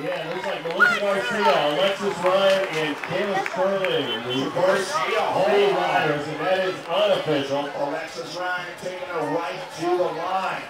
Yeah, it looks like Melissa Garcia, Alexis Ryan, and Kayla Sterling. The first Holy Riders, and that is unofficial. Alexis Ryan taking her right to the line.